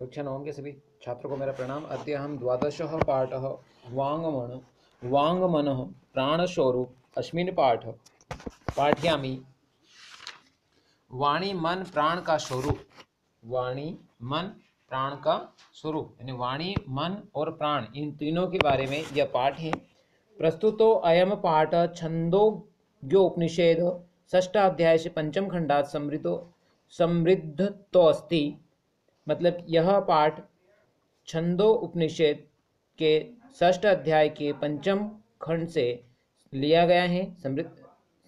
कक्षा नवम के सभी छात्रों को मेरा प्रणाम। अद्य हम द्वादश पाठ वांगमन वांगमन प्राणस्वरूप अस्मिन् पाठ। पाठयामि। वाणी, मन, प्राण का स्वरूप वाणी, मन, प्राण का स्वरूप यानी वाणी, मन और प्राण, इन तीनों के बारे में यह पाठ है। प्रस्तुतो अयम पाठ छंदोग्यो उपनिषेद षष्ठाध्याय से पंचम खंडात समृद्धो समृद्धत्व अस्ति मतलब यह पाठ छंदो उपनिषेद के षष्ठ अध्याय के पंचम खंड से लिया गया है, समृद्ध,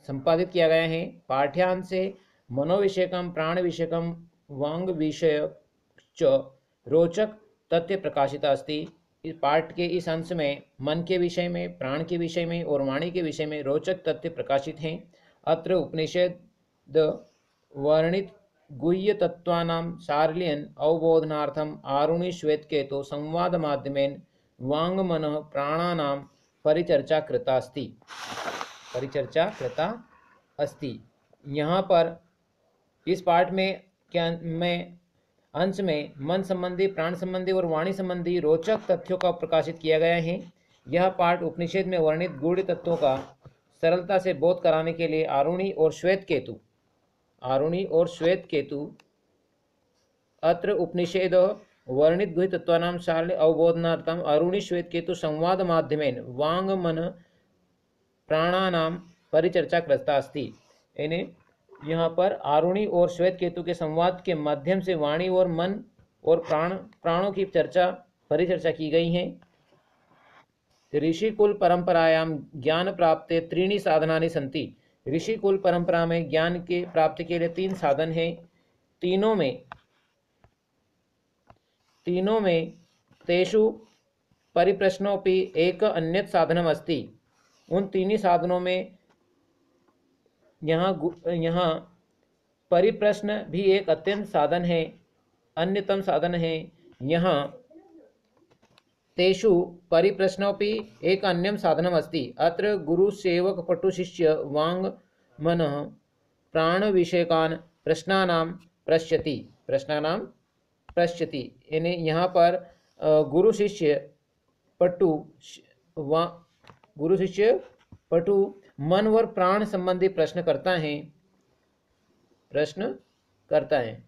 संपादित किया गया है। पाठ्यांश से मनोविषयकम प्राण विषयकम वांग विषय च रोचक तथ्य प्रकाशित अस्ति। इस पाठ के इस अंश में मन के विषय में, प्राण के विषय में और वाणी के विषय में रोचक तथ्य प्रकाशित हैं। अत्र उपनिषद वर्णित गुह्य तत्वानां सारल्यन अवबोधनार्थम आरुणि श्वेतकेतो संवाद माध्यमेन वांगमन प्राणानां परिचर्चा कृता अस्ति परिचर्चा कृता अस्ति यहाँ पर इस पाठ में क्या में अंश में मन संबंधी, प्राण संबंधी और वाणी संबंधी रोचक तथ्यों का प्रकाशित किया गया है। यह पाठ उपनिषद में वर्णित गूढ़ तत्वों का सरलता से बोध कराने के लिए आरुणि और श्वेत केतु आरुणि और श्वेत केतु, अत्र उपनिषेद वर्णित गुहि तत्वानां शाल्य अवबोधनार्थम अरुणि श्वेत केतु संवाद माध्यमेन वांग मन प्राणानाम परिचर्चा करता अस्ति। यानी यहाँ पर आरुणि और श्वेत केतु के संवाद के माध्यम से वाणी और मन और प्राण, प्राणों की चर्चा, परिचर्चा की गई है। ऋषिकुल परंपरायाम ज्ञान प्राप्त त्रीणी साधना साधनानि संति ऋषिकुल परंपरा में ज्ञान के प्राप्ति के लिए तीन साधन हैं। तीनों में तीनों में तेषु परिप्रश्नोपि एक अन्य साधनम अस्ति। उन तीन ही साधनों में यहाँ यहाँ परिप्रश्न भी एक अत्यंत साधन है, अन्यतम साधन है। यहाँ तेषु परिप्रश्नोपि एक अन्यम साधनम अस्ति अत्र गुरु सेवक पटु शिष्य वांग मन प्राण विषयकान प्रश्नानां पृष्यति प्रश्नानां पृष्यति यानी यहाँ पर गुरु शिष्य पटु वा गुरु शिष्य पटु मन व प्राण संबंधी प्रश्न करता है। प्रश्न करता है।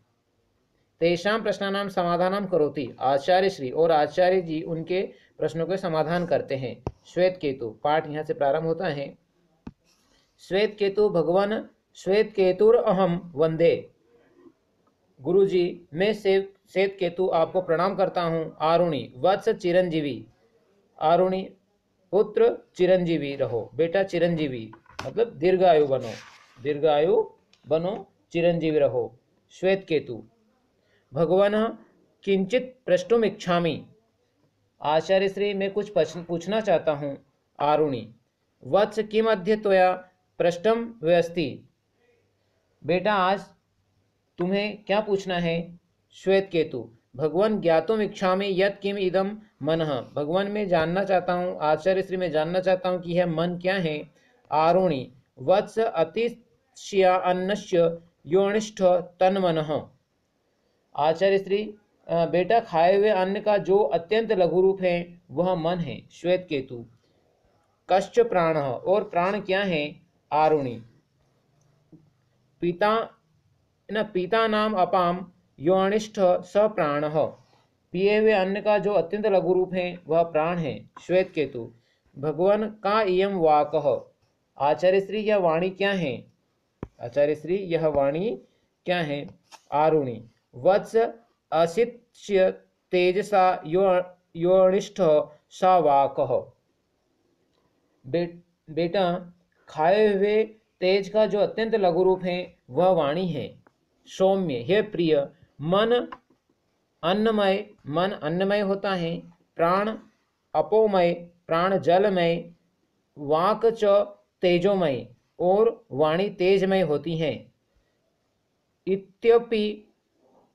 तेषां प्रश्नानां समाधान करोति। आचार्य श्री और आचार्य जी उनके प्रश्नों के समाधान करते हैं। श्वेत केतु, पाठ यहाँ से प्रारंभ होता है। श्वेत केतु, भगवान, श्वेत केतुर अहम वंदे। गुरु जी मैं श्वेत केतु आपको प्रणाम करता हूँ। आरुणी, वत्स चिरंजीवी। आरुणी, पुत्र चिरंजीवी रहो। बेटा चिरंजीवी मतलब दीर्घायु बनो। दीर्घायु बनो, चिरंजीवी रहो। श्वेत केतु भगवान किंचित प्रष्टुम इच्छामी आचार्य श्री, मैं कुछ पूछना चाहता हूँ, आरुणी, वत्स किम अध्य त्वया पृष्ठम व्यस्ति? बेटा, आज तुम्हें क्या पूछना है? श्वेत केतु भगवान ज्ञातुम इच्छा में यद किम इदम मन। भगवान, में जानना चाहता हूँ, आचार्य श्री, में जानना चाहता हूँ कि यह मन क्या है? आरुणी, वत्स अतिश्या अन्नश्य योनिष्ठ तन्मन। आचार्य श्री बेटा खाए हुए अन्न का जो अत्यंत लघु रूप है, वह मन है, श्वेत केतु। कश्च प्राण, और प्राण क्या है? आरुणि। पिता, न पिता नाम अपाम, योनिष्ठ स प्राण। पिए हुए अन्न का जो अत्यंत लघु रूप है, वह प्राण है, श्वेत केतु। भगवान का इयम वाक। आचार्य श्री यह वाणी क्या है? आचार्य श्री यह वाणी क्या है? आरुणि। वत्स असित्य तेजसा यो योनिष्ठ सा बे, बेटा खाए हुए तेज का जो अत्यंत लघु रूप है वह वाणी है। सौम्य हे प्रिय मन अन्नमय मन अन्नमय होता है। प्राण अपोमय प्राण जलमय वाक च तेजोमय और वाणी तेजमय होती हैं। इत्यपि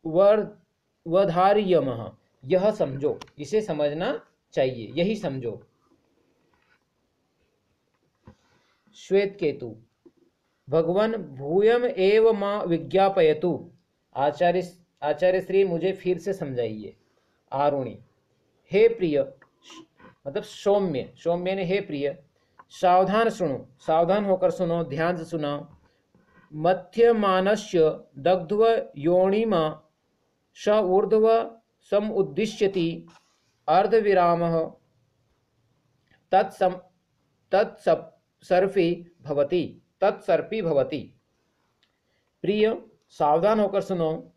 वधार्यम। यह समझो, इसे समझना चाहिए, यही समझो। श्वेत केतु भगवान भूयम एव माँ विज्ञापयतु। आचार्य आचार्य श्री मुझे फिर से समझाइए। आरुणी, हे प्रिय मतलब सौम्य सौम्य ने हे प्रिय, सावधान सुनो, सावधान होकर सुनो, ध्यान से सुनो मध्यमानस्य दग्ध्व योनिमा स ऊर्ध्व समुद्दिश्यति अर्धविरामः। तत्सम तत्सर्फी भवति तत्सर्पी भवति। प्रिय, सावधान होकर सुनो।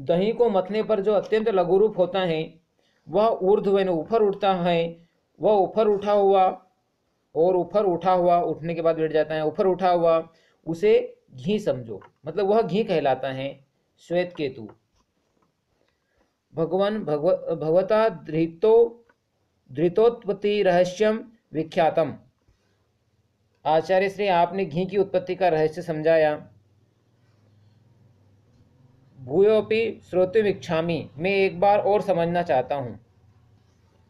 दही को मथने पर जो अत्यंत लघु रूप होता है, वह ऊर्ध्व ऊपर उठता है, वह ऊपर उठा हुआ और ऊपर उठा हुआ उठने के बाद बैठ जाता है, ऊपर उठा हुआ, उसे घी समझो। मतलब वह घी कहलाता है। श्वेत केतु भगवान भगव, भगवता धृतो धृतोत्पत्ति रहस्यम विख्यातम। आचार्य श्री, आपने घी की उत्पत्ति का रहस्य समझाया। भूयोपि इच्छा मैं एक बार और समझना चाहता हूँ।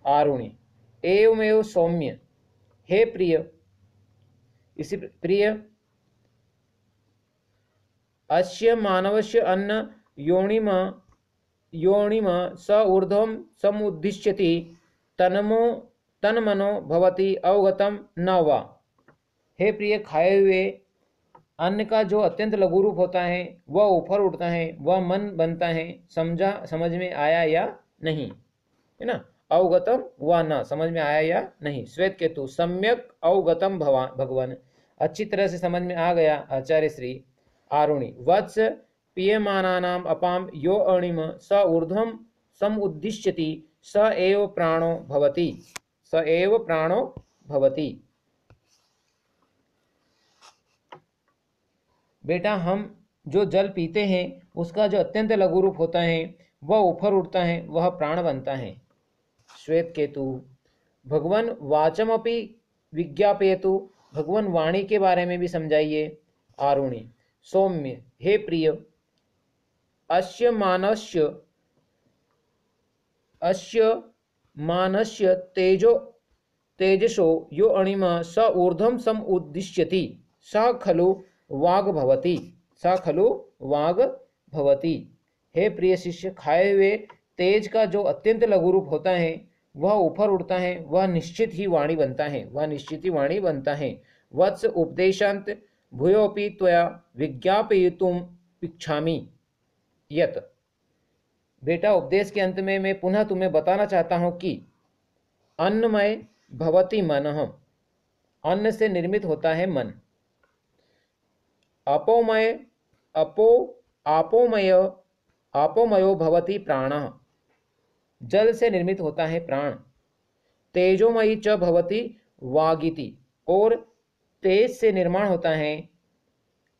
आरुणि, एवमेव सौम्य। हे प्रिय, इसी प्रिय अस्य मानवस्य अन्न योनिम योनिम स ऊर्ध्वं समुद्दिश्यति तनमो, तनमनो भवति अवगतम न वा। हे प्रिय खाए हुए, अन्न का जो अत्यंत लघु रूप होता है, वह ऊपर उठता है, वह मन बनता है, समझा, समझ में आया या नहीं? है ना? अवगतम व न, समझ में आया या नहीं? श्वेत केतु, सम्यक अवगतम भगवान। अच्छी तरह से समझ में आ गया आचार्य श्री। आरुणि। वत्स पीयमानानाम अपाम यो अणिम स ऊर्धम सम उद्दिश्यति स एव प्राणो भवति। स एव प्राणो भवति। बेटा, हम जो जल पीते हैं, उसका जो अत्यंत लघु रूप होता है, वह ऊपर उठता है, वह प्राण बनता है। श्वेत केतु, भगवान वाचम अपनी विज्ञापयतु, भगवान वाणी के बारे में भी समझाइए। आरुणि सौम्य। हे प्रिय अश्य मानस्य अश्य मानस्य तेजो, तेजसो यो अणिम स ऊर्धम सम उद्दिश्यति। स खलु वाग भवती। स खलु वाग भवती। हे प्रिय शिष्य, खाए हुए तेज का जो अत्यंत लघु रूप होता है, वह ऊपर उठता है, वह निश्चित ही वाणी बनता है, वह निश्चित ही वाणी बनता है। वत्स उपदेशांत भूयोपि त्वया विज्ञापयुतुम इच्छामी। यत। बेटा, उपदेश के अंत में मैं पुनः तुम्हें बताना चाहता हूँ कि अन्नमय भवती मन। अन्न से निर्मित होता है मन। अपोमय, अपो, आपोमय, आपोमयो भवती प्राण। जल से निर्मित होता है प्राण। तेजोमयी च भवती वागिति। और तेज से निर्माण होता है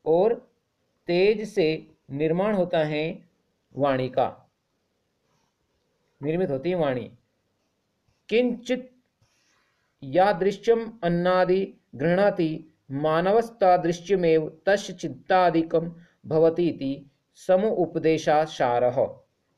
और तेज से निर्माण होता है वाणी का। निर्मित होती है वाणी। किंचित यादृश्यम अन्नादि गृहणाति मानवस्तादृश्यमेव तस् चित्तादिकम भवती सम उपदेशासार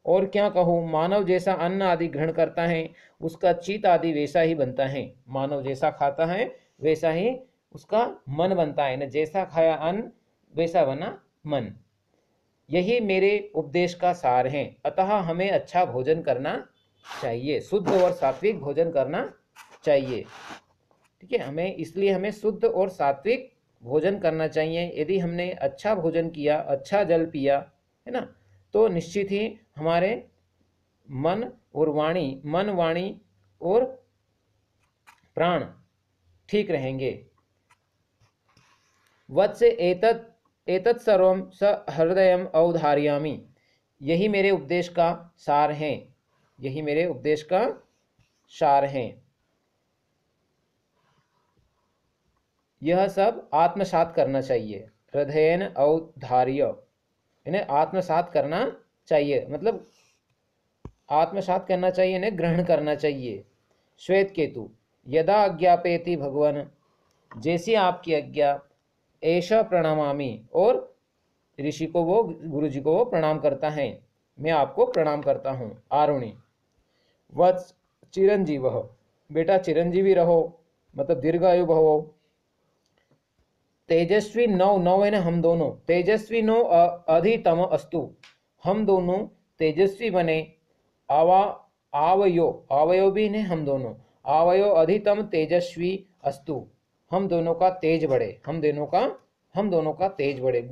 और क्या कहूँ, मानव जैसा अन्न आदि ग्रहण करता है, उसका चित आदि वैसा ही बनता है। मानव जैसा खाता है, वैसा ही उसका मन बनता है ना, जैसा खाया अन्न, वैसा बना मन। यही मेरे उपदेश का सार है। अतः हमें अच्छा भोजन करना चाहिए। शुद्ध और सात्विक भोजन करना चाहिए। ठीक है, हमें, इसलिए हमें शुद्ध और सात्विक भोजन करना चाहिए। यदि हमने अच्छा भोजन किया अच्छा जल पिया, है ना तो निश्चित ही हमारे मन और वाणी, मन, वाणी और प्राण ठीक रहेंगे। वत्स एतत् एतत् सर्व स हृदय अवधार्यामी यही मेरे उपदेश का सार है। यही मेरे उपदेश का सार है। यह सब आत्मसात करना चाहिए। हृदयन अवधार्य इन्हें आत्मसात करना चाहिए। मतलब आत्मसात करना चाहिए, इन्हें ग्रहण करना चाहिए। श्वेत केतु, यदा आज्ञापेति भगवान, जैसी आपकी आज्ञा ऐसा प्रणामामी। और ऋषि को वो गुरु जी को वो प्रणाम करता है। मैं आपको प्रणाम करता हूँ, आरुणि। वत्स चिरंजीव। बेटा चिरंजीवी रहो मतलब दीर्घायु भवो। तेजस्वी नौ नौ है ना हम दोनों? तेजस्वी नौ अधितम अस्तु। हम दोनों तेजस्वी बने। आवा, आवयो आवयो भी ने हम दोनों। आवयो अधिकतम तेजस्वी अस्तु। हम दोनों का तेज बढ़े हम दोनों का हम दोनों का तेज बढ़े।